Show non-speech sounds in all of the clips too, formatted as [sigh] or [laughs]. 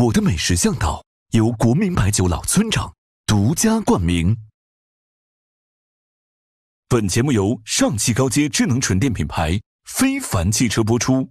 我的美食向导由国民白酒老村长独家冠名。本节目由上汽高阶智能纯电品牌非凡汽车播出。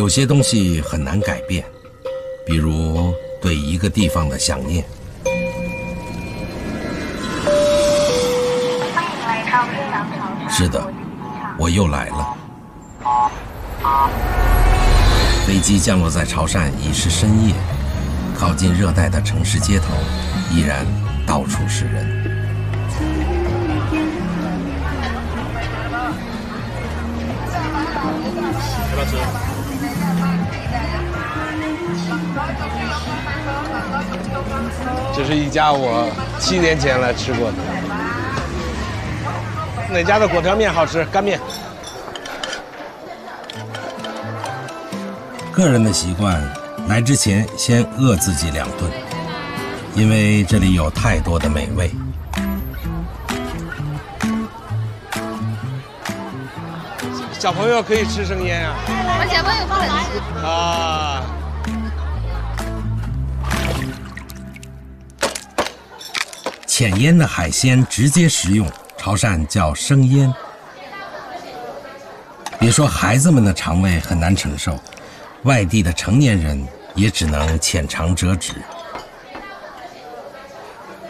有些东西很难改变，比如对一个地方的想念。是的，我又来了。飞机降落在潮汕已是深夜，靠近热带的城市街头依然到处是人。要不要吃？这是一家我七年前来吃过的，哪家的果条面好吃？干面。个人的习惯，来之前先饿自己两顿，因为这里有太多的美味。小朋友可以吃生腌啊？我小朋友不能吃啊。浅腌的海鲜直接食用，潮汕叫生腌。别说孩子们的肠胃很难承受，外地的成年人也只能浅尝辄止。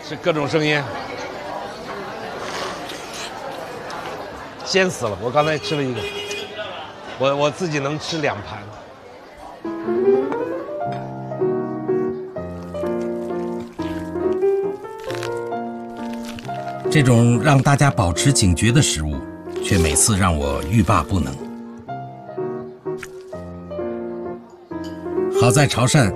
是各种生腌，鲜死了！我刚才吃了一个，我我自己能吃两盘。这种让大家保持警觉的食物，却每次让我欲罢不能。好在潮汕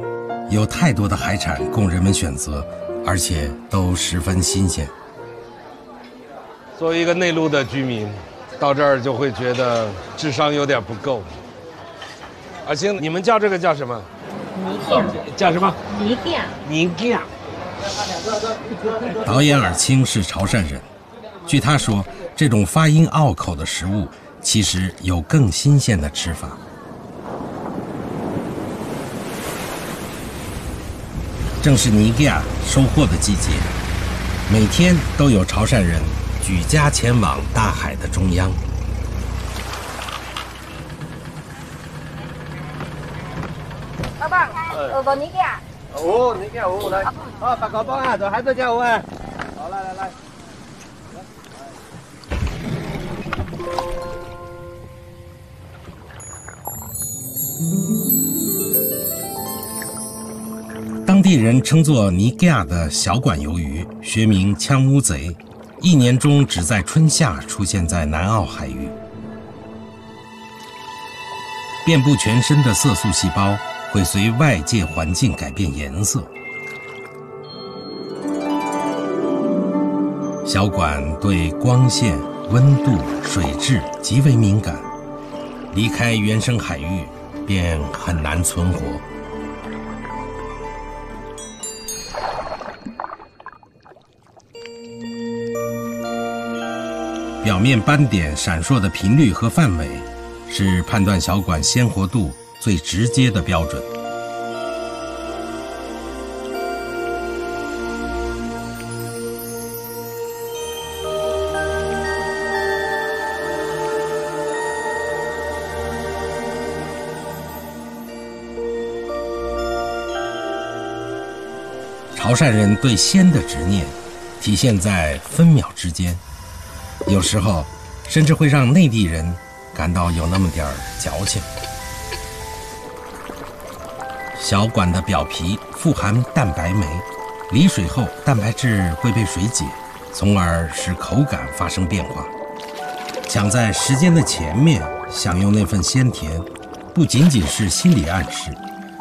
有太多的海产供人们选择，而且都十分新鲜。作为一个内陆的居民，到这儿就会觉得智商有点不够。阿星，你们叫这个叫什么？泥酱。叫什么？泥酱。泥酱。[laughs] 导演尔清是潮汕人，据他说，这种发音拗口的食物其实有更新鲜的吃法。正是尼亚收获的季节，每天都有潮汕人举家前往大海的中央。老板，二个尼亚。哦，你看我来，啊，发个包啊，这还在叫我哎，好来来来，当地人称作尼亚的小管鱿鱼，学名枪乌贼，一年中只在春夏出现在南澳海域，遍布全身的色素细胞。会随外界环境改变颜色。小管对光线、温度、水质极为敏感，离开原生海域便很难存活。表面斑点闪烁的频率和范围，是判断小管鲜活度。最直接的标准。潮汕人对鲜的执念，体现在分秒之间，有时候甚至会让内地人感到有那么点儿矫情。小管的表皮富含蛋白酶，离水后蛋白质会被水解，从而使口感发生变化。抢在时间的前面享用那份鲜甜，不仅仅是心理暗示，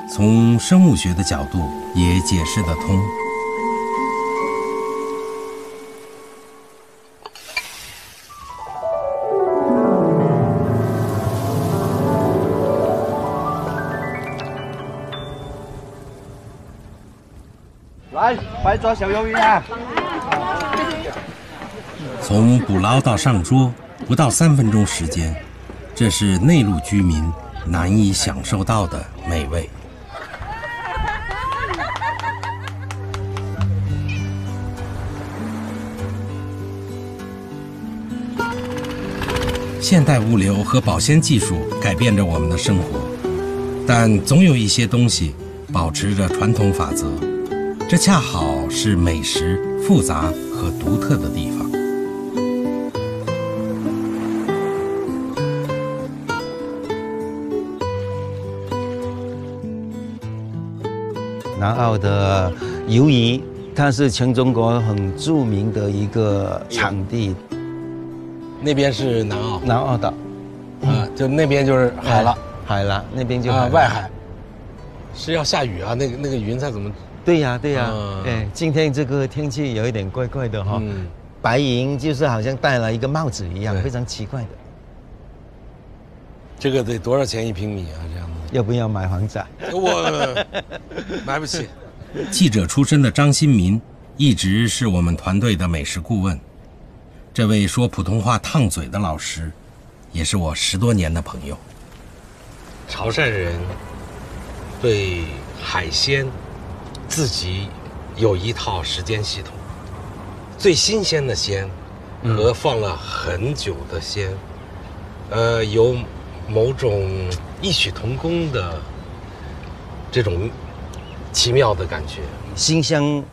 从生物学的角度也解释得通。来，快抓小鱿鱼啊！从捕捞到上桌不到三分钟时间，这是内陆居民难以享受到的美味。现代物流和保鲜技术改变着我们的生活，但总有一些东西保持着传统法则，这恰好是美食复杂和独特的地方。南澳的鱿鱼，它是全中国很著名的一个产地。那边是南澳，南澳岛，啊，就那边就是海了，海了，那边就海啊，外海。是要下雨啊？那个那个云彩怎么？对呀、对呀、嗯哎，今天这个天气有一点怪怪的哈、嗯，白云就是好像戴了一个帽子一样，非常奇怪的。这个得多少钱一平米啊？这样子，要不要买房子啊？我 [laughs] 买不起。[laughs] 记者出身的张新民一直是我们团队的美食顾问。这位说普通话烫嘴的老师，也是我十多年的朋友。潮汕人对海鲜自己有一套时间系统，最新鲜的鲜和放了很久的鲜，呃，有某种异曲同工的这种奇妙的感觉。新香，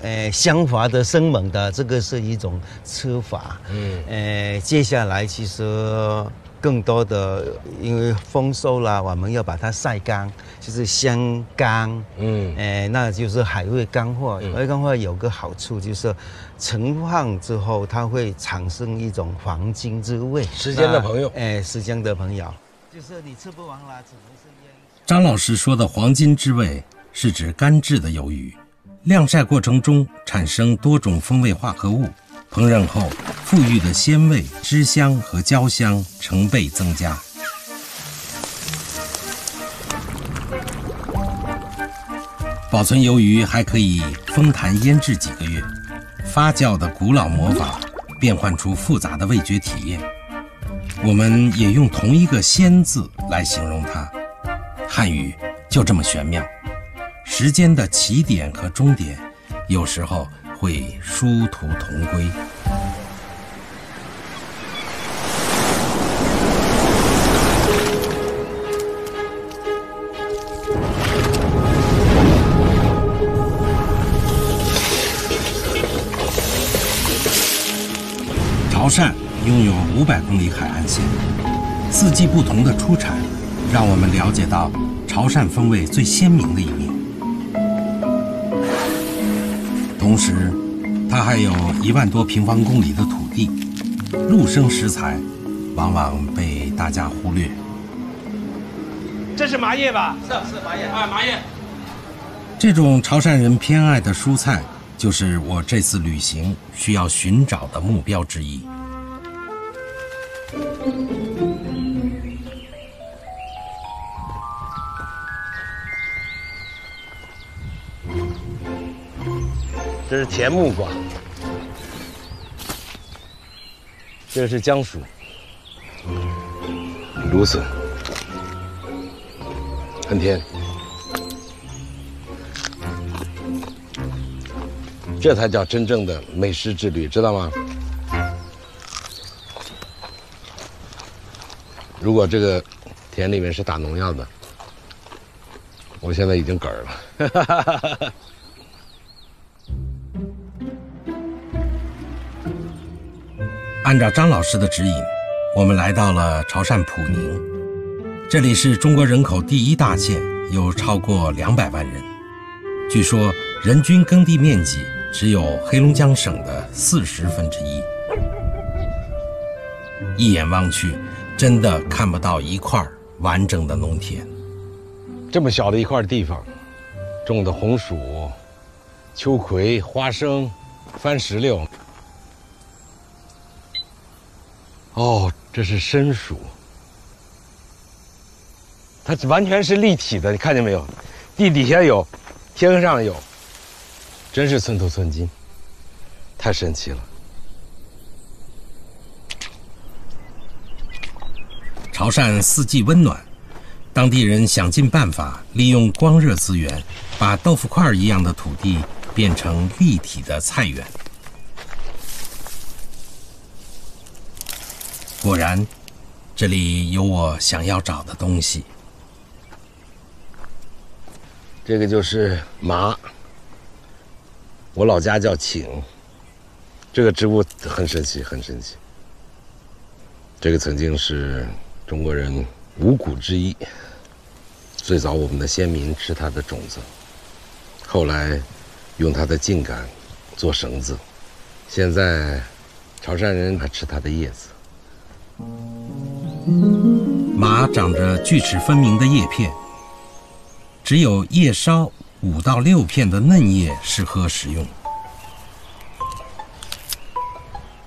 呃，香滑的、生猛的，这个是一种吃法。嗯呃，接下来其实更多的，因为丰收了，我们要把它晒干，就是香干。嗯呃，那就是海味干货。嗯海味干货有个好处就是，盛放之后它会产生一种黄金之味。时间的朋友那哎、时间的朋友，就是你吃不完了，只能是腌。张老师说的黄金之味，是指干制的鱿鱼，晾晒过程中产生多种风味化合物，烹饪后馥郁的鲜味、汁香和焦香成倍增加。保存鱿鱼还可以封坛腌制几个月，发酵的古老魔法变换出复杂的味觉体验。我们也用同一个“鲜”字来形容它。汉语就这么玄妙，时间的起点和终点，有时候会殊途同归。潮汕拥有五百公里海岸线，四季不同的出产，让我们了解到潮汕风味最鲜明的一面。同时，它还有一万多平方公里的土地，陆生食材往往被大家忽略。这是麻叶吧？是是麻叶啊，麻叶。这种潮汕人偏爱的蔬菜，就是我这次旅行需要寻找的目标之一。这是甜木瓜，这是姜薯，芦笋，很甜。这才叫真正的美食之旅，知道吗？如果这个田里面是打农药的，我现在已经嗝儿了。按照张老师的指引，我们来到了潮汕普宁，这里是中国人口第一大县，有超过两百万人，据说人均耕地面积只有黑龙江省的四十分之一。一眼望去，真的看不到一块完整的农田。这么小的一块地方，种的红薯、秋葵、花生、番石榴。哦，这是参薯，它完全是立体的，你看见没有？地底下有，天上有，真是寸土寸金，太神奇了。潮汕四季温暖，当地人想尽办法利用光热资源，把豆腐块一样的土地变成立体的菜园。果然，这里有我想要找的东西。这个就是麻，我老家叫请，这个植物很神奇，很神奇。这个曾经是。中国人五谷之一，最早我们的先民吃它的种子，后来用它的茎秆做绳子，现在潮汕人还吃它的叶子。马长着锯齿分明的叶片，只有叶梢五到六片的嫩叶适合食用。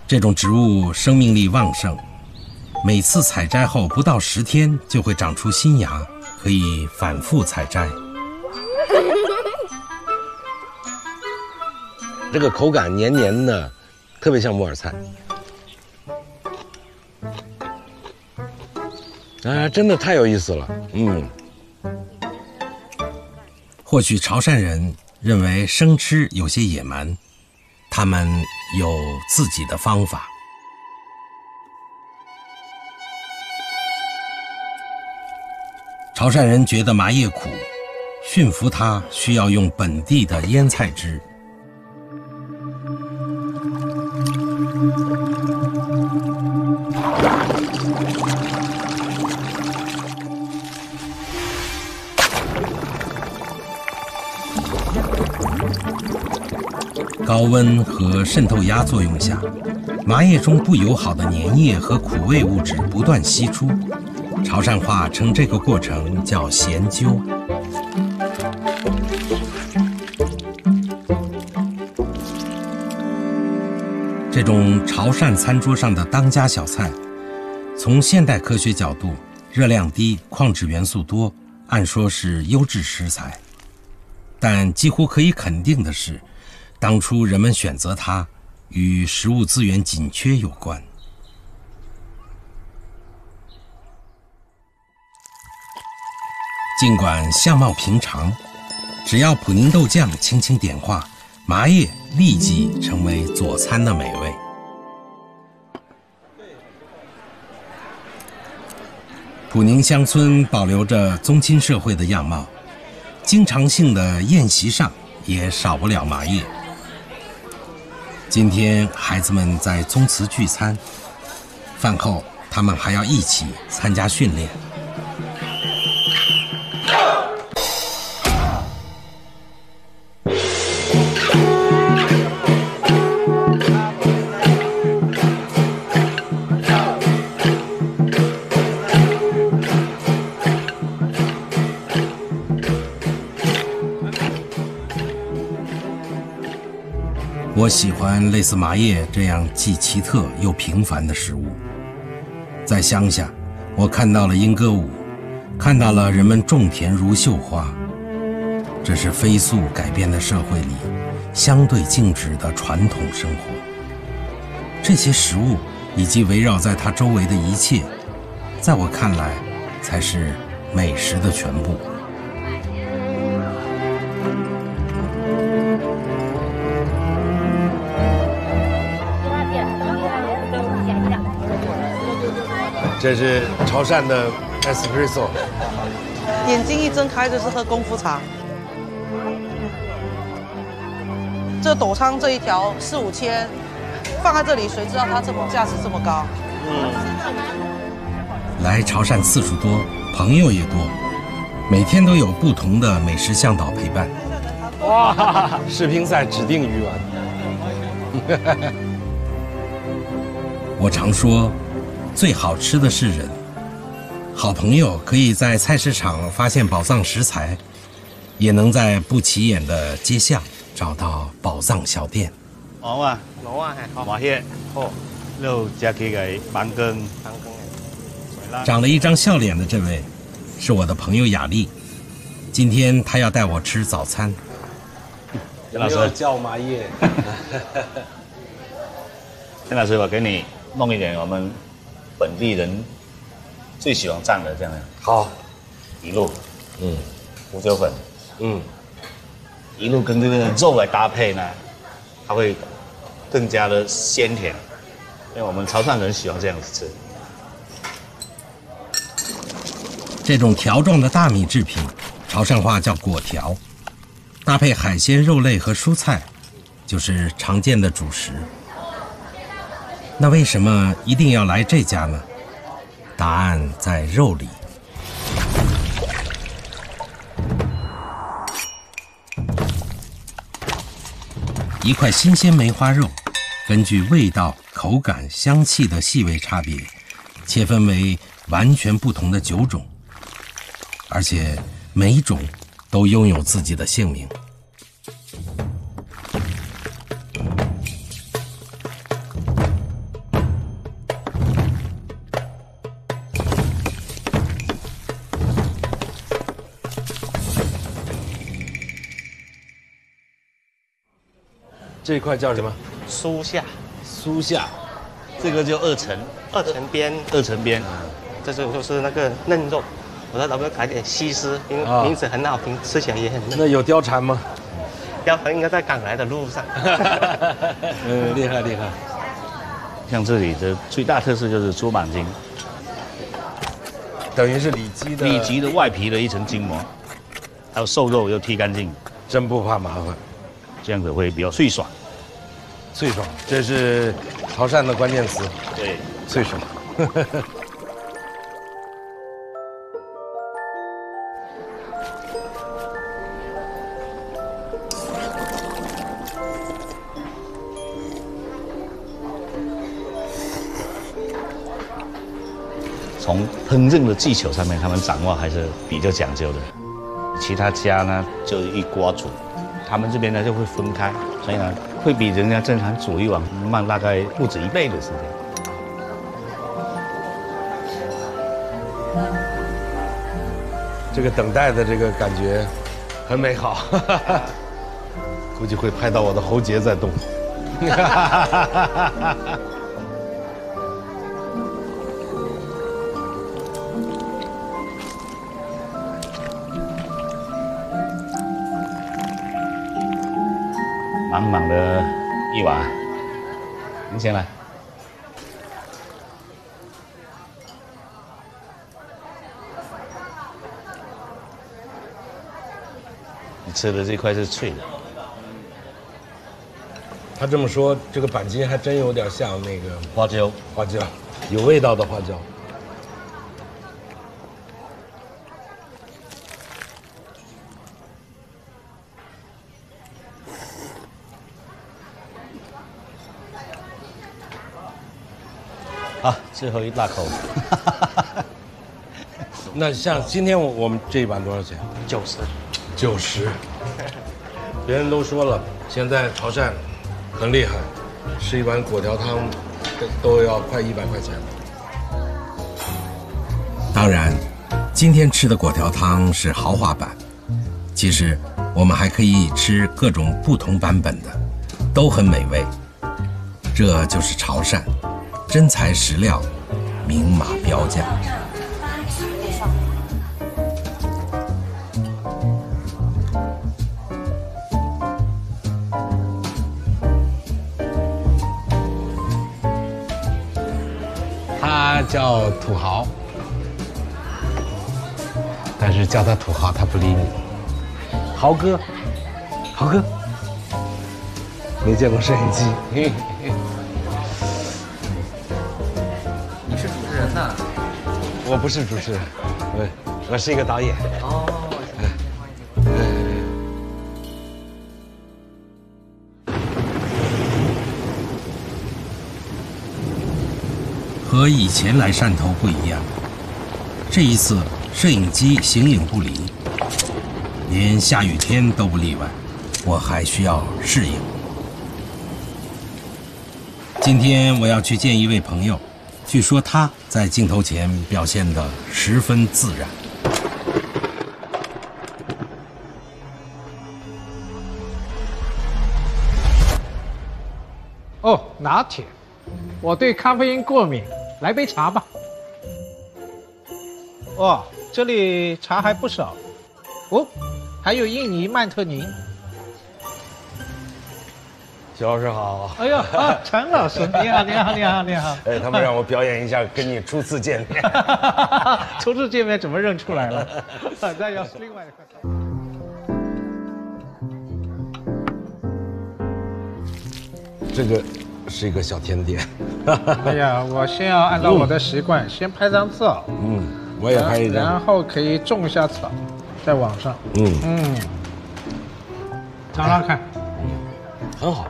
这种植物生命力旺盛。每次采摘后不到十天就会长出新芽，可以反复采摘。[laughs] 这个口感黏黏的，特别像木耳菜。啊，真的太有意思了。嗯。或许潮汕人认为生吃有些野蛮，他们有自己的方法。潮汕人觉得麻叶苦，驯服它需要用本地的腌菜汁。高温和渗透压作用下，麻叶中不友好的粘液和苦味物质不断析出。潮汕话称这个过程叫“咸揪”。这种潮汕餐桌上的当家小菜，从现代科学角度，热量低、矿质元素多，按说是优质食材。但几乎可以肯定的是，当初人们选择它，与食物资源紧缺有关。尽管相貌平常，只要普宁豆酱轻轻点化，麻叶立即成为佐餐的美味。普宁乡村保留着宗亲社会的样貌，经常性的宴席上也少不了麻叶。今天孩子们在宗祠聚餐，饭后他们还要一起参加训练。类似麻叶这样既奇特又平凡的食物。在乡下，我看到了莺歌舞，看到了人们种田如绣花。这是飞速改变的社会里相对静止的传统生活。这些食物以及围绕在它周围的一切，在我看来，才是美食的全部。这是潮汕的 espresso，眼睛一睁开就是喝功夫茶。这斗仓这一条四五千，放在这里，谁知道它这么价值这么高？嗯。来潮汕次数多，朋友也多，每天都有不同的美食向导陪伴。哇，世乒赛指定鱼丸。[laughs] 我常说，最好吃的是人。好朋友可以在菜市场发现宝藏食材，也能在不起眼的街巷找到宝藏小店。好好。马蟹，好，肉加板根，板根。长了一张笑脸的这位，是我的朋友雅丽。今天她要带我吃早餐。陈老师，叫麻叶。[laughs] 陈老师，我给你弄一点我们本地人最喜欢蘸的这样的好，一路嗯。胡椒粉，嗯，一路跟这个肉来搭配呢，它会更加的鲜甜，因为我们潮汕人喜欢这样子吃。这种条状的大米制品，潮汕话叫果条，搭配海鲜、肉类和蔬菜，就是常见的主食。那为什么一定要来这家呢？答案在肉里。一块新鲜梅花肉，根据味道、口感、香气的细微差别，切分为完全不同的九种，而且每一种都拥有自己的姓名。这一块叫什么？酥夏，酥夏。这个就二层，二层边，二层边，这是就是那个嫩肉。我说能不能改点西施，因啊为名字很好听，吃起来也很嫩。那有貂蝉吗？貂蝉应该在赶来的路上。[laughs] 嗯，厉害厉害。像这里的最大特色就是猪板筋，等于是里脊的。里脊的外皮的一层筋膜，还有瘦肉又剔干净，真不怕麻烦，这样子会比较脆爽。脆爽，这是潮汕的关键词，对，脆爽。[laughs] 从烹饪的技巧上面，他们掌握还是比较讲究的。其他家呢就一锅煮，他们这边呢就会分开，所以呢会比人家正常煮一碗慢大概不止一倍的时间。这个等待的这个感觉很美好，[laughs] 估计会拍到我的喉结在动。满满的一碗，您先来。你吃的这块是脆的，他这么说，这个板筋还真有点像那个花椒，花椒，有味道的花椒。好，最后一大口。[laughs] 那像今天我我们这一碗多少钱？九十，九十。别人都说了，现在潮汕很厉害，吃一碗果条汤都都要快一百块钱。当然，今天吃的果条汤是豪华版，其实我们还可以吃各种不同版本的，都很美味。这就是潮汕，真材实料，明码标价。他叫土豪，但是叫他土豪他不理你。豪哥，豪哥，没见过摄影机。我不是主持人我是一个导演。哦和以前来汕头不一样这一次摄影机形影不离连下雨天都不例外我还需要适应。今天我要去见一位朋友。据说他在镜头前表现得十分自然。哦，拿铁，我对咖啡因过敏，来杯茶吧。哦，这里茶还不少。哦，还有印尼曼特宁。徐老师好。哎呦，啊，陈老师，[laughs] 你好，你好，你好，你好。哎，他们让我表演一下跟你初次见面。[laughs] 初次见面怎么认出来了？那要是另外一个。这个是一个小甜点。[laughs] 哎呀，我先要按照我的习惯，先拍张照。嗯，我也拍一张。然后可以种一下草，在网上。嗯嗯，尝尝看。很好。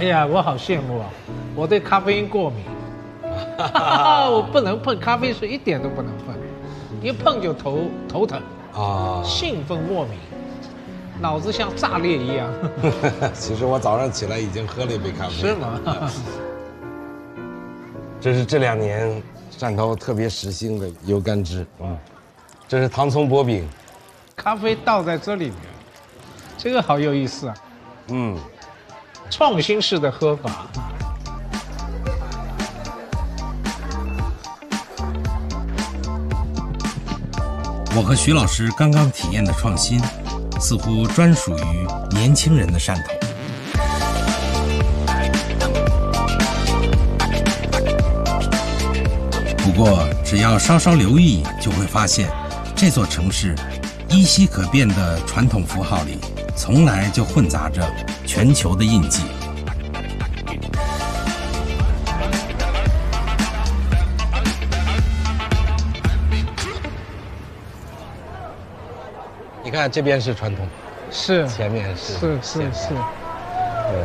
哎呀，我好羡慕啊！我对咖啡因过敏，[laughs] 我不能碰咖啡水，一点都不能碰，一碰就头头疼啊，兴奋莫名，脑子像炸裂一样。[laughs] 其实我早上起来已经喝了一杯咖啡。是吗？[laughs] 这是这两年汕头特别时兴的油甘汁。啊，这是糖葱薄饼，咖啡倒在这里面，这个好有意思啊。嗯。创新式的喝法。我和徐老师刚刚体验的创新，似乎专属于年轻人的汕头。不过，只要稍稍留意，就会发现，这座城市依稀可辨的传统符号里。从来就混杂着全球的印记。你看这边是传统，是前面是是是是，对。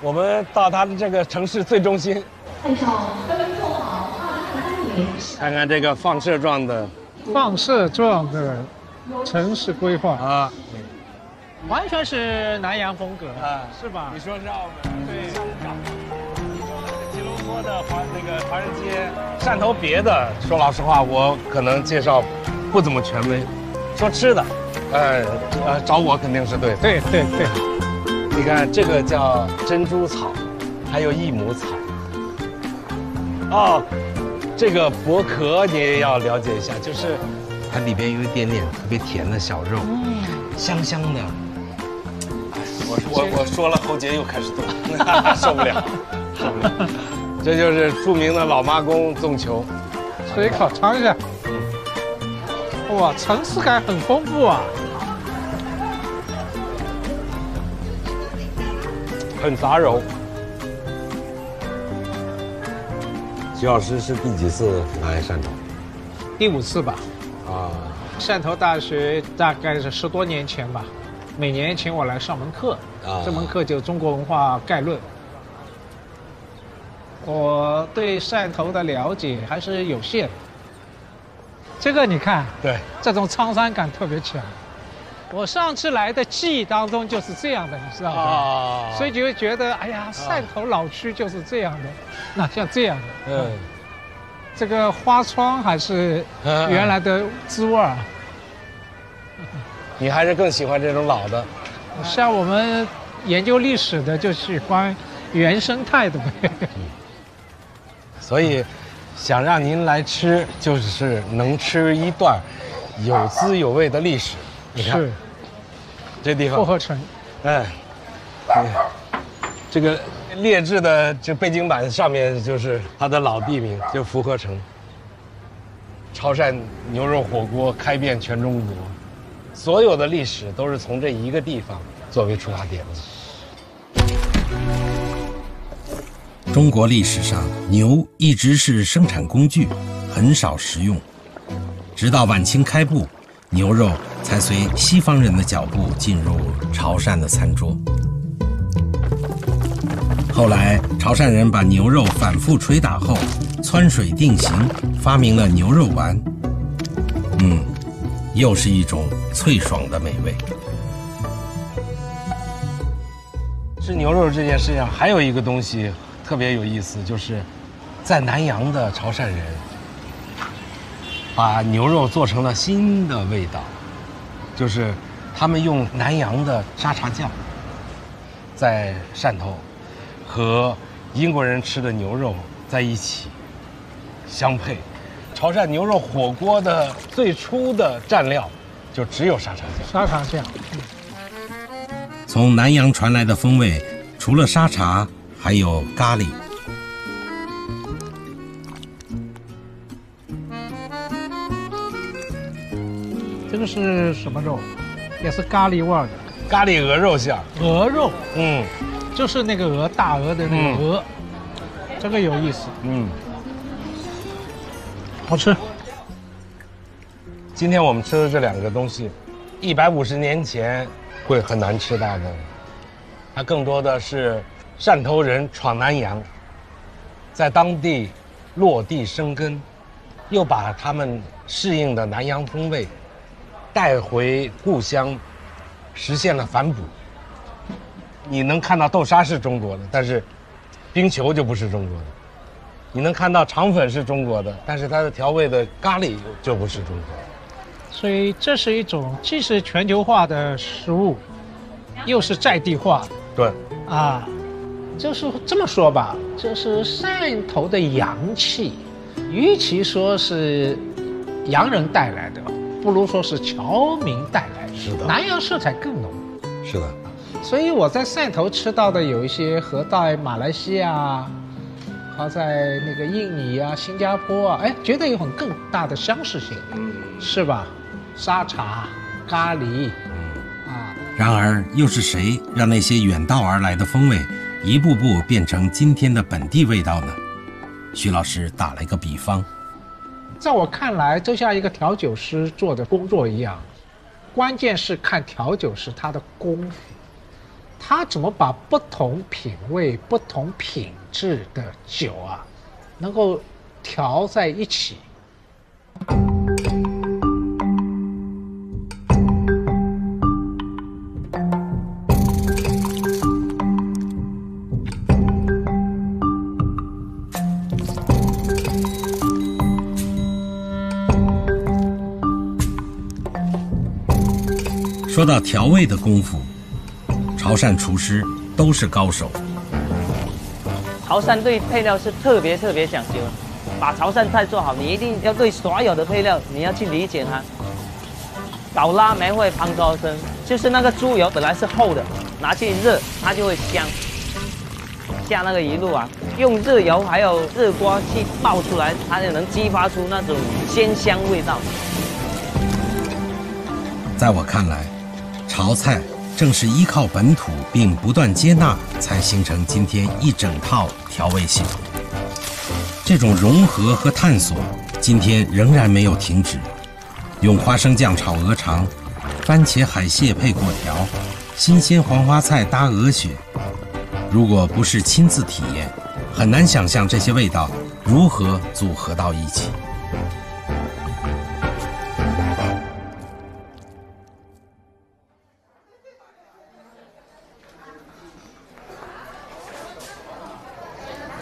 我们到他的这个城市最中心。看看这个放射状的，放射状的城市规划啊，完全是南洋风格啊，是吧？你说是澳门？对，香港。你说吉隆坡的华那个华人街，汕头别的，说老实话，我可能介绍不怎么权威。说吃的，呃呃，找我肯定是对。对对对。你看这个叫珍珠草，还有益母草。哦。这个薄壳你也要了解一下，就是它里边有一点点特别甜的小肉，香香的。我我我说了，喉结又开始动，[laughs] 受不了，受不了。这就是著名的老妈公粽球，吃一口尝一下。哇，层次感很丰富啊，很杂糅。徐老师是第几次来汕头？第五次吧。啊，汕头大学大概是十多年前吧，每年请我来上门课。啊，这门课就《中国文化概论》。我对汕头的了解还是有限。这个你看，对，这种沧桑感特别强。我上次来的记忆当中就是这样的，你知道吗？所以就会觉得，哎呀，汕头老区就是这样的，那像这样的，嗯，这个花窗还是原来的滋味儿。[laughs] 你还是更喜欢这种老的？像我们研究历史的就喜欢原生态的呗。所以，想让您来吃，就是能吃一段有滋有味的历史。是，这地方复合城，哎，这个劣质的这背景板上面就是它的老地名，就福和城。潮汕牛肉火锅开遍全中国，所有的历史都是从这一个地方作为出发点的。中国历史上，牛一直是生产工具，很少食用，直到晚清开埠。牛肉才随西方人的脚步进入潮汕的餐桌。后来，潮汕人把牛肉反复捶打后，汆水定型，发明了牛肉丸。嗯，又是一种脆爽的美味。吃牛肉这件事情，还有一个东西特别有意思，就是在南洋的潮汕人把牛肉做成了新的味道，就是他们用南洋的沙茶酱在汕头和英国人吃的牛肉在一起相配。潮汕牛肉火锅的最初的蘸料就只有沙茶酱。沙茶酱。从南洋传来的风味，除了沙茶，还有咖喱。这个是什么肉？也是咖喱味儿的，咖喱鹅肉馅。鹅肉，嗯，就是那个鹅，大鹅的那个鹅，这个有意思。嗯，好吃。今天我们吃的这两个东西，一百五十年前。会很难吃到的，它更多的是汕头人闯南洋，在当地落地生根，又把他们适应的南洋风味带回故乡，实现了反哺。你能看到豆沙是中国的，但是冰球就不是中国的；你能看到肠粉是中国的，但是它的调味的咖喱就不是中国的。所以这是一种既是全球化的食物，又是在地化。对，啊，就是这么说吧，就是汕头的洋气，与其说是洋人带来的，不如说是侨民带来的。是的，南洋色彩更浓。是的，所以我在汕头吃到的有一些和在马来西亚，和在那个印尼啊、新加坡啊，哎，觉得有很更大的相似性，嗯，是吧？沙茶、咖喱，啊！然而，又是谁让那些远道而来的风味一步步变成今天的本地味道呢？徐老师打了一个比方，在我看来，就像一个调酒师做的工作一样，关键是看调酒师他的功夫，他怎么把不同品味、不同品质的酒啊，能够调在一起。说到调味的功夫，潮汕厨师都是高手。潮汕对配料是特别特别讲究，把潮汕菜做好，你一定要对所有的配料你要去理解它。倒拉梅会胖高身，就是那个猪油本来是厚的，拿去热它就会香。下那个鱼露啊，用热油还有热锅去爆出来，它就能激发出那种鲜香味道。在我看来。潮菜正是依靠本土并不断接纳，才形成今天一整套调味系统。这种融合和探索，今天仍然没有停止。用花生酱炒鹅肠，番茄海蟹配果条，新鲜黄花菜搭鹅血。如果不是亲自体验，很难想象这些味道如何组合到一起。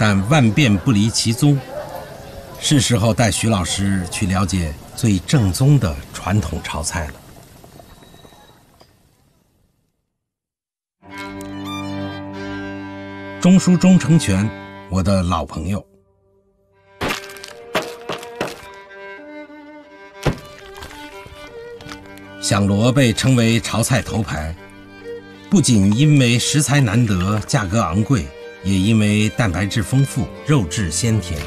但万变不离其宗，是时候带徐老师去了解最正宗的传统潮菜了。钟书钟成全，我的老朋友。响螺被称为潮菜头牌，不仅因为食材难得，价格昂贵。也因为蛋白质丰富，肉质鲜甜。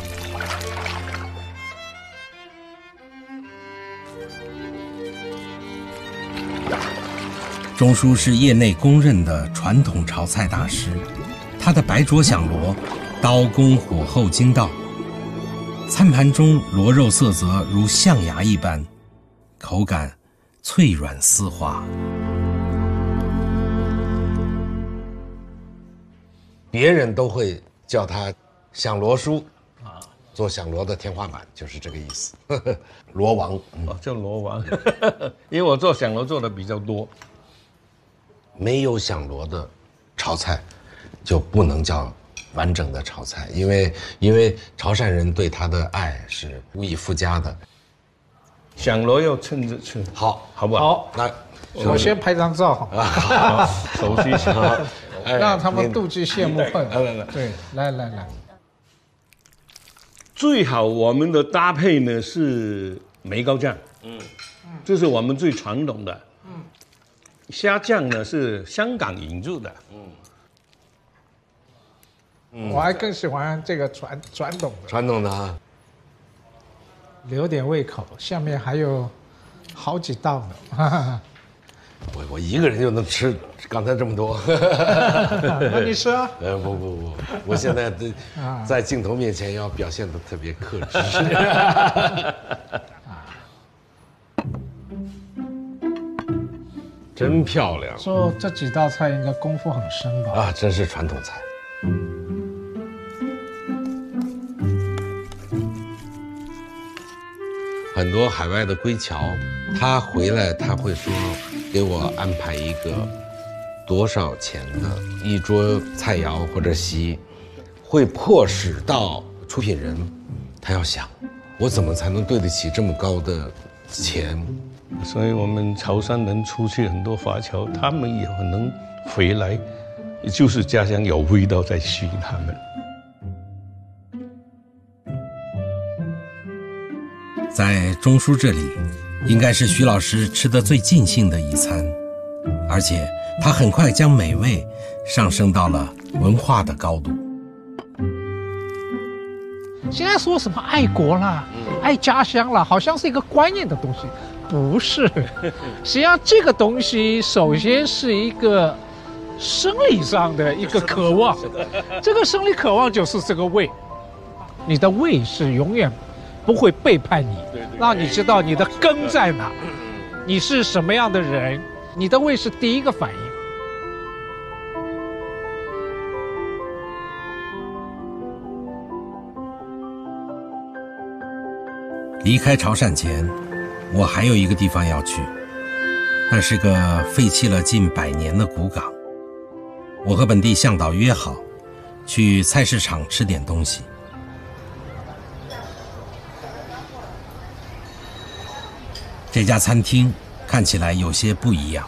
钟叔是业内公认的传统炒菜大师，他的白灼响螺，刀工火候精到，餐盘中螺肉色泽如象牙一般，口感脆软丝滑。别人都会叫他响螺叔啊，做响螺的天花板就是这个意思。[laughs] 螺王，哦，叫螺王，[laughs] 因为我做响螺做的比较多。没有响螺的炒菜，就不能叫完整的炒菜，因为因为潮汕人对他的爱是无以复加的。响螺要趁着吃，好，好不好？好，那我先拍张照，好，手机好。让他们妒忌羡慕恨。来来来，对，来来来。最好我们的搭配呢是梅膏酱，嗯，这是我们最传统的。嗯，虾酱呢是香港引入的。嗯，我还更喜欢这个传传统的。传统的啊，留点胃口，下面还有好几道呢。我我一个人就能吃刚才这么多，[laughs] 那你吃啊？[laughs] 呃不不不，我现在 [laughs] 在在镜头面前要表现的特别克制。真漂亮！做这几道菜应该功夫很深吧？啊，真是传统菜。很多海外的归侨，他回来他会说。给我安排一个多少钱的一桌菜肴或者席，会迫使到出品人，他要想，我怎么才能对得起这么高的钱？所以我们潮汕人出去很多华侨，他们也能回来，就是家乡有味道在吸引他们。在钟叔这里。应该是徐老师吃的最尽兴的一餐，而且他很快将美味上升到了文化的高度。现在说什么爱国啦、爱家乡啦，好像是一个观念的东西，不是。[laughs] 实际上，这个东西首先是一个生理上的一个渴望，这个生理渴望就是这个胃，你的胃是永远。不会背叛你，让你知道你的根在哪，你是什么样的人，你的胃是第一个反应。离开潮汕前，我还有一个地方要去，那是个废弃了近百年的古港。我和本地向导约好，去菜市场吃点东西。这家餐厅看起来有些不一样。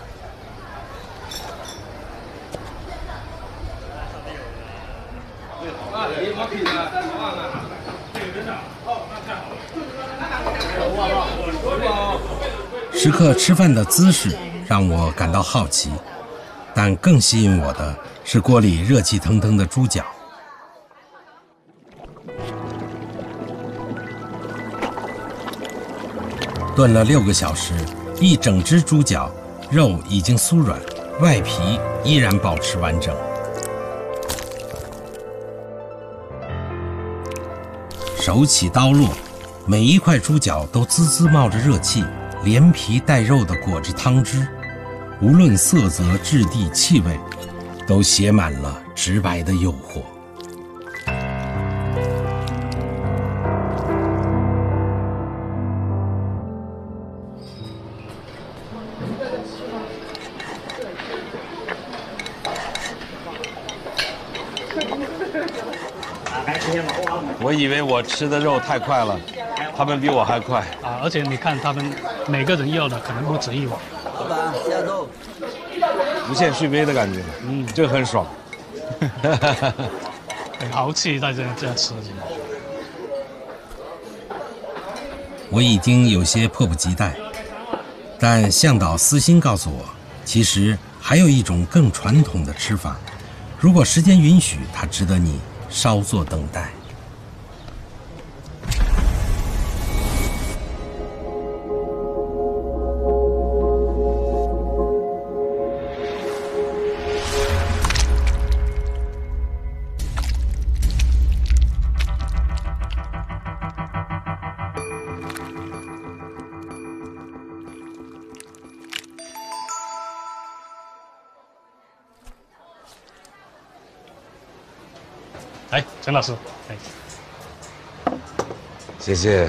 食客吃饭的姿势让我感到好奇，但更吸引我的是锅里热气腾腾的猪脚。炖了六个小时，一整只猪脚，肉已经酥软，外皮依然保持完整。手起刀落，每一块猪脚都滋滋冒着热气，连皮带肉的裹着汤汁，无论色泽、质地、气味，都写满了直白的诱惑。以为我吃的肉太快了，他们比我还快啊！而且你看，他们每个人要的可能不止一碗。老板，下肉，无限续杯的感觉，嗯，就很爽，很豪气在这这样吃。我已经有些迫不及待，但向导私心告诉我，其实还有一种更传统的吃法，如果时间允许，它值得你稍作等待。陈老师，哎，谢谢。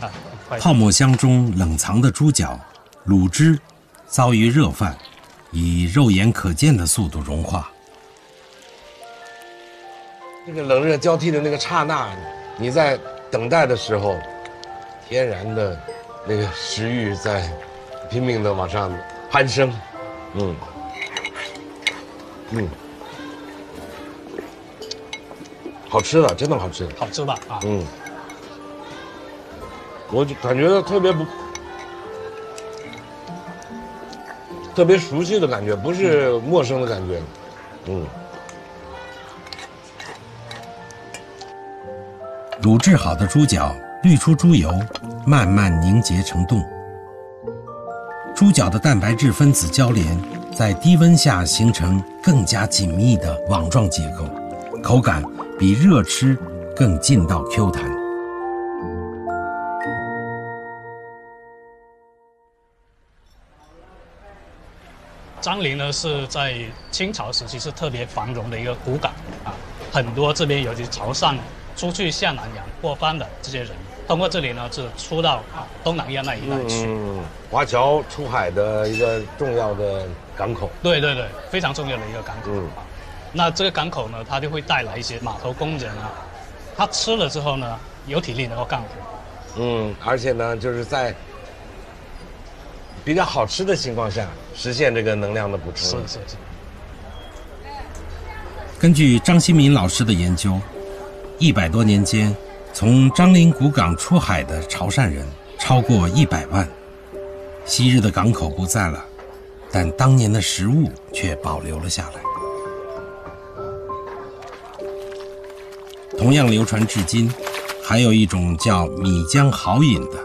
啊，泡沫箱中冷藏的猪脚、卤汁，遭遇热饭，以肉眼可见的速度融化。这个冷热交替的那个刹那，你在等待的时候，天然的那个食欲在拼命的往上攀升，嗯，嗯。好吃的，真的好吃，好吃吧？啊，嗯，我就感觉特别不，特别熟悉的感觉，不是陌生的感觉，嗯。卤制好的猪脚滤出猪油，慢慢凝结成冻。猪脚的蛋白质分子交联，在低温下形成更加紧密的网状结构，口感。比热吃更劲道 Q 弹。张陵呢是在清朝时期是特别繁荣的一个古港啊，很多这边尤其潮汕出去下南洋过番的这些人，通过这里呢是出到东南亚那一带去。嗯，华侨出海的一个重要的港口。对对对，非常重要的一个港口。嗯。那这个港口呢，它就会带来一些码头工人啊，他吃了之后呢，有体力能够干活。嗯，而且呢，就是在比较好吃的情况下，实现这个能量的补充。是是是。根据张新民老师的研究，一百多年间，从张陵古港出海的潮汕人超过一百万。昔日的港口不在了，但当年的食物却保留了下来。同样流传至今，还有一种叫米浆好饮的，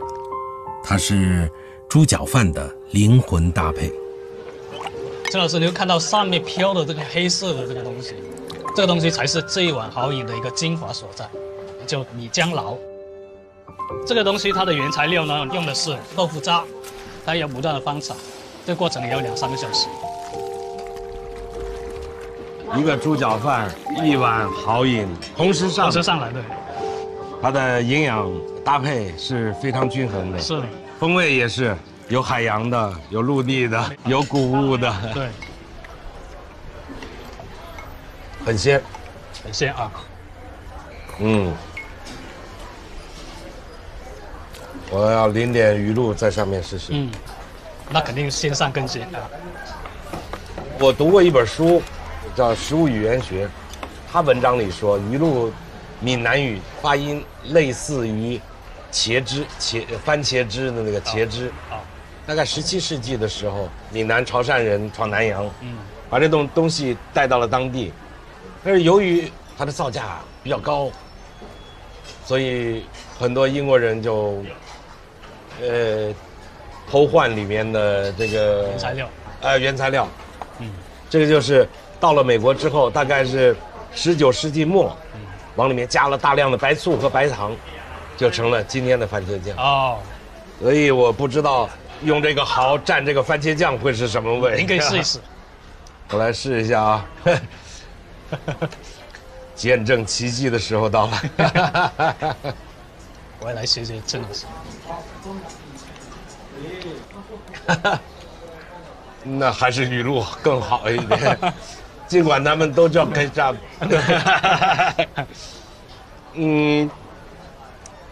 它是猪脚饭的灵魂搭配。陈老师，你会看到上面飘的这个黑色的这个东西，这个东西才是这一碗好饮的一个精华所在，叫米浆捞。这个东西它的原材料呢，用的是豆腐渣，它要不断的翻炒，这过程也要两三个小时。一个猪脚饭，一碗好饮，同时上，同时上来，的。它的营养搭配是非常均衡的，是。风味也是有海洋的，有陆地的，有谷物的，对。很鲜，很鲜啊。嗯。我要淋点鱼露在上面试试。嗯，那肯定先上更鲜啊。我读过一本书。叫食物语言学，他文章里说鱼露，闽南语发音类似于茄汁，茄番茄汁的那个茄汁。啊，大概十七世纪的时候，闽南潮汕人闯南洋，嗯，把这东东西带到了当地，但是由于它的造价比较高，所以很多英国人就，呃，偷换里面的这个原材料，呃，原材料，嗯，这个就是。到了美国之后，大概是十九世纪末，往里面加了大量的白醋和白糖，就成了今天的番茄酱。哦，所以我不知道用这个蚝蘸这个番茄酱会是什么味。您可以试一试。[laughs] 我来试一下啊！[laughs] 见证奇迹的时候到了。[laughs] 我也来学学郑老师。那还是雨露更好一点。尽管他们都叫开炸，[laughs] 嗯，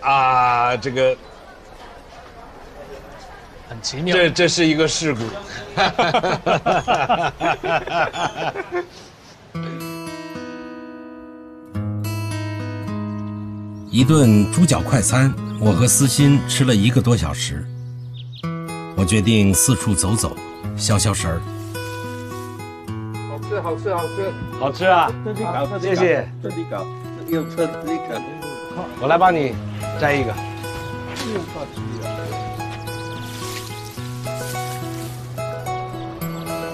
啊，这个很奇妙，这这是一个事故。[laughs] 一顿猪脚快餐，我和思欣吃了一个多小时。我决定四处走走，消消食儿。好吃，好吃，好吃啊！谢谢，这里搞，有车这里搞。我来帮你摘一个。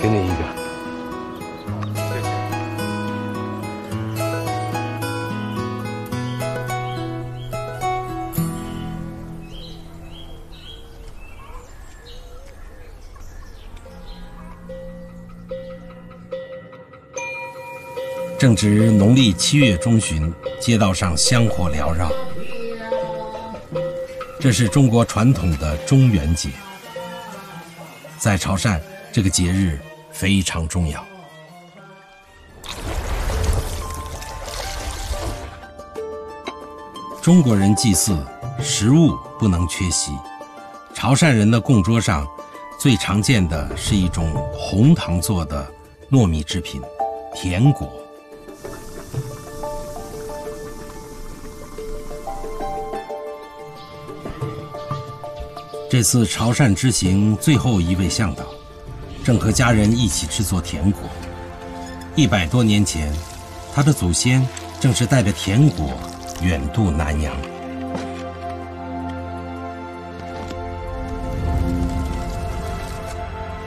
给你一个。值农历七月中旬，街道上香火缭绕。这是中国传统的中元节，在潮汕，这个节日非常重要。中国人祭祀，食物不能缺席。潮汕人的供桌上，最常见的是一种红糖做的糯米制品——甜果。这次潮汕之行最后一位向导，正和家人一起制作甜果。一百多年前，他的祖先正是带着甜果远渡南洋。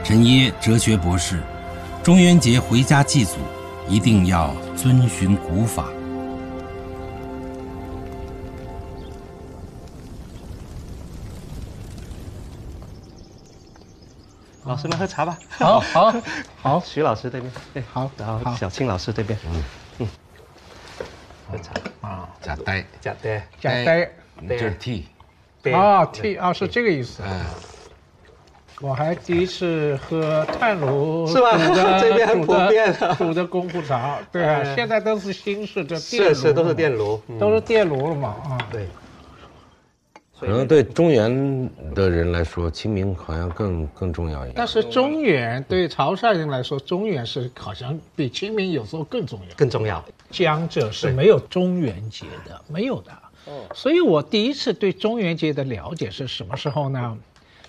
陈耶哲学博士，中元节回家祭祖，一定要遵循古法。师们喝茶吧。好，好，好。[laughs] 徐老师这边，哎，好，然后小青老师这边，嗯。嗯，喝茶。啊，假呆，假呆，假呆，这是 T，啊，T 啊，是这个意思。嗯，我还第一次喝炭炉是吧？[laughs] 这边很普遍的煮的功夫茶，对啊，现在都是新式的电炉，是是都是电炉，都是电炉了嘛啊，对。可能对中原的人来说，清明好像更更重要一点。但是中原对潮汕人来说，中原是好像比清明有时候更重要。更重要，江浙是没有中元节的，没有的。哦，所以我第一次对中元节的了解是什么时候呢？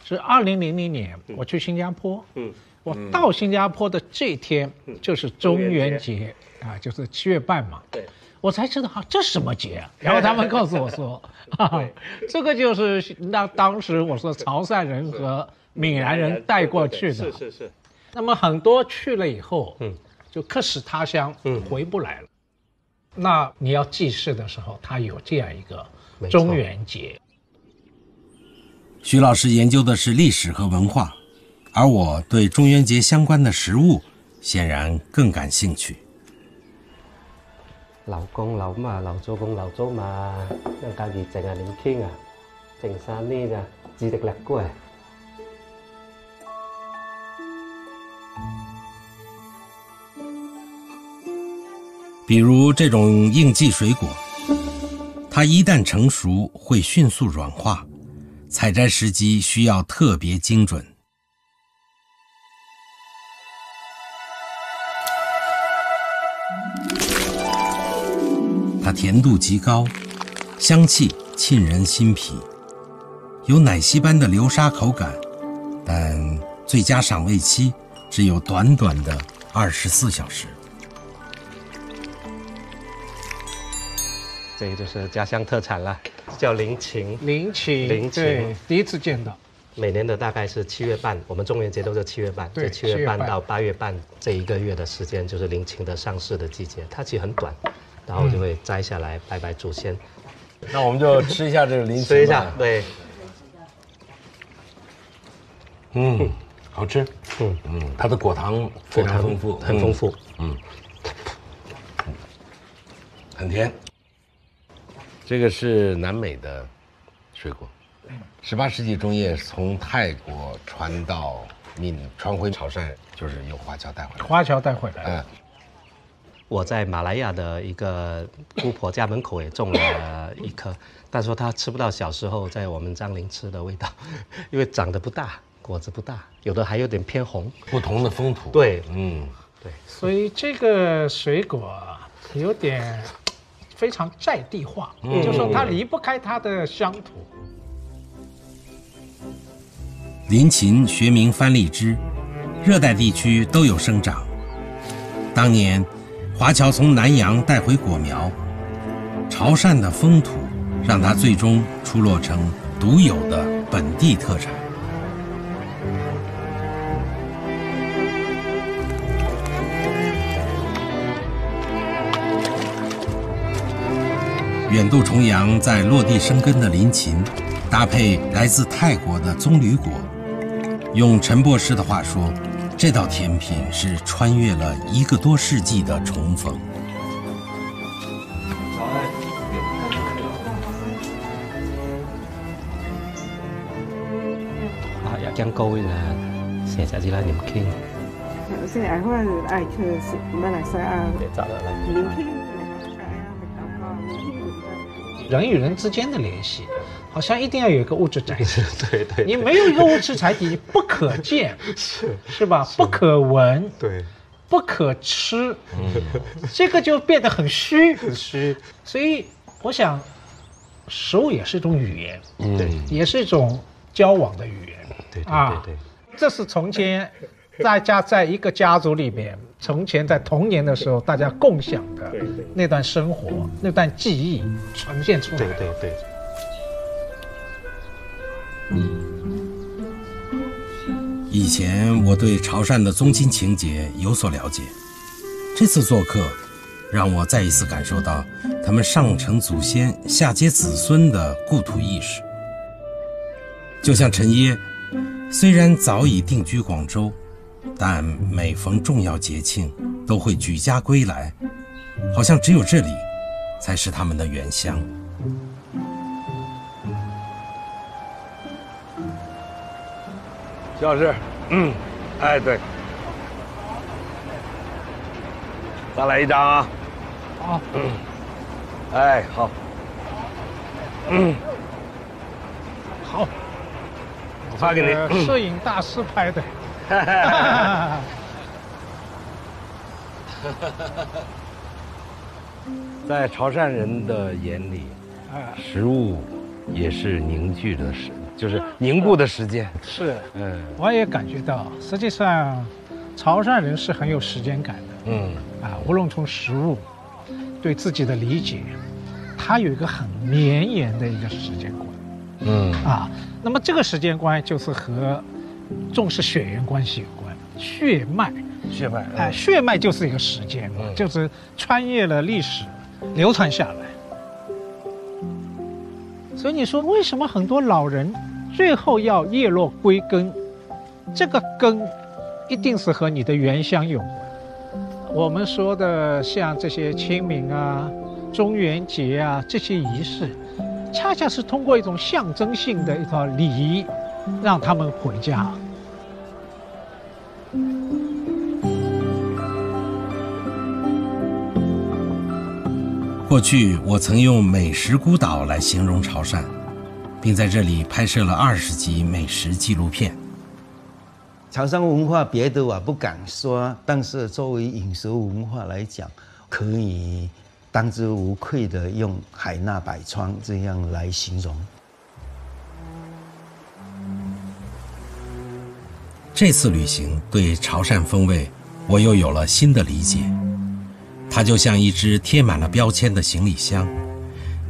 是二零零零年，我去新加坡。嗯，我到新加坡的这天就是中元节啊，就是七月半嘛。对。我才知道哈，这什么节？啊 [laughs] 然后他们告诉我说，哈，这个就是那当时我说潮汕人和闽南人带过去的。是是是。那么很多去了以后，嗯，就客死他乡，嗯，回不来了。那你要祭祀的时候，他有这样一个中元节。徐老师研究的是历史和文化，而我对中元节相关的食物显然更感兴趣。老公老妈老祖公老祖妈，让家己整啊年轻啊，整三年啊，记得叻过。比如这种应季水果，它一旦成熟会迅速软化，采摘时机需要特别精准。甜度极高，香气沁人心脾，有奶昔般的流沙口感，但最佳赏味期只有短短的二十四小时。这个就是家乡特产了，叫林芹。林芹，林芹，第一次见到。每年的大概是七月半，我们中元节都是七月半，对，七月半到八月半这一个月的时间就是林芹的上市的季节，它其实很短。然后就会摘下来拜拜祖先。那我们就吃一下这个林芹。吃一下，对。嗯，好吃。嗯嗯，它的果糖非常丰富，很丰富。嗯，很甜。这个是南美的水果。十八世纪中叶从泰国传到闽，传回潮汕，就是由华侨带回来。华侨带回来。嗯。我在马来亚的一个姑婆家门口也种了一棵，[laughs] 但说她吃不到小时候在我们樟林吃的味道，[laughs] 因为长得不大，果子不大，有的还有点偏红。不同的风土。对，嗯，对。所以这个水果有点非常在地化，就说它离不开它的乡土。林芹学名番荔枝，热带地区都有生长。当年。华侨从南洋带回果苗，潮汕的风土让它最终出落成独有的本地特产。远渡重洋在落地生根的林芹，搭配来自泰国的棕榈果，用陈博士的话说。这道甜品是穿越了一个多世纪的重逢。啊，也讲高音啊，写下起来年轻。人与人之间的联系、好像一定要有一个物质载体。[laughs] 对对，你没有一个物质载体，你不可见，[laughs] 是是吧？不可闻，对，不可吃，[laughs] 这个就变得很虚，很虚。所以我想，食物也是一种语言，嗯对也是一种交往的语言。对对对，这是从前大家在一个家族里面，从前在童年的时候大家共享的那段生活、那段记忆呈现出来。对对对。以前我对潮汕的宗亲情节有所了解，这次做客，让我再一次感受到他们上承祖先、下接子孙的故土意识。就像陈耶，虽然早已定居广州，但每逢重要节庆都会举家归来，好像只有这里才是他们的原乡。徐老师，嗯，哎对，再来一张啊。好，嗯，哎好，嗯，好，我发给你。摄影大师拍的。[laughs] 在潮汕人的眼里，食物也是凝聚的时，就是凝固的时间。是，嗯我也感觉到，实际上，潮汕人是很有时间感的。嗯啊，无论从食物，对自己的理解，他有一个很绵延的一个时间观。嗯啊，那么这个时间观就是和重视血缘关系有关，血脉。血脉，哎，血脉就是一个时间嘛，就是穿越了历史，流传下来。所以你说为什么很多老人最后要叶落归根？这个根一定是和你的原乡有关。我们说的像这些清明啊、中元节啊这些仪式，恰恰是通过一种象征性的一套礼仪，让他们回家。过去我曾用“美食孤岛”来形容潮汕，并在这里拍摄了二十集美食纪录片。潮汕文化别的我不敢说，但是作为饮食文化来讲，可以当之无愧的用“海纳百川”这样来形容。这次旅行对潮汕风味，我又有了新的理解。它就像一只贴满了标签的行李箱，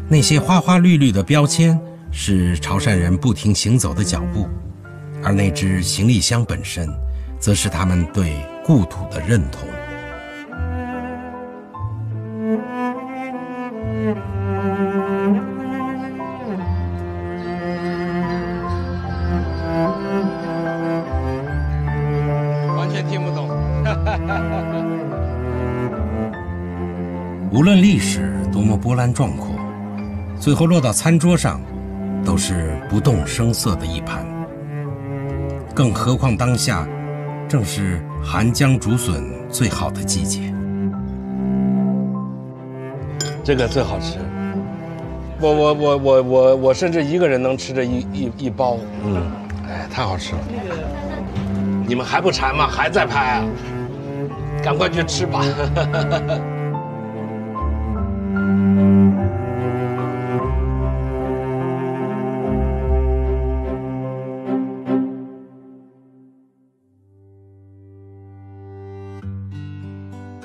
那些花花绿绿的标签是潮汕人不停行走的脚步，而那只行李箱本身，则是他们对故土的认同。论历史多么波澜壮阔，最后落到餐桌上，都是不动声色的一盘。更何况当下，正是寒江竹笋最好的季节。这个最好吃。我我我我我我甚至一个人能吃这一一一包。嗯，哎，太好吃了。你们还不馋吗？还在拍啊？赶快去吃吧。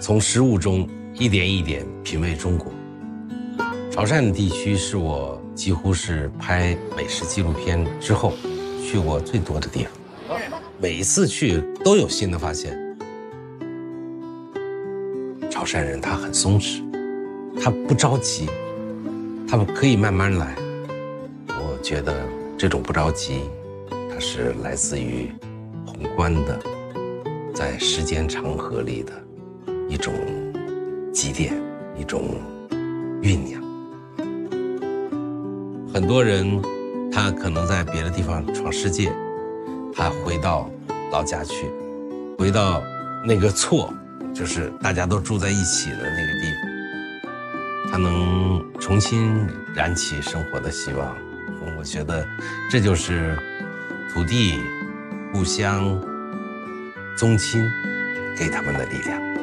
从食物中一点一点品味中国。潮汕地区是我几乎是拍美食纪录片之后去过最多的地方，每一次去都有新的发现。潮汕人他很松弛，他不着急，他们可以慢慢来。我觉得这种不着急，它是来自于宏观的，在时间长河里的一种积淀，一种酝酿。很多人他可能在别的地方闯世界，他回到老家去，回到那个错，就是大家都住在一起的那个地方，他能重新燃起生活的希望。我觉得这就是土地、故乡、宗亲给他们的力量。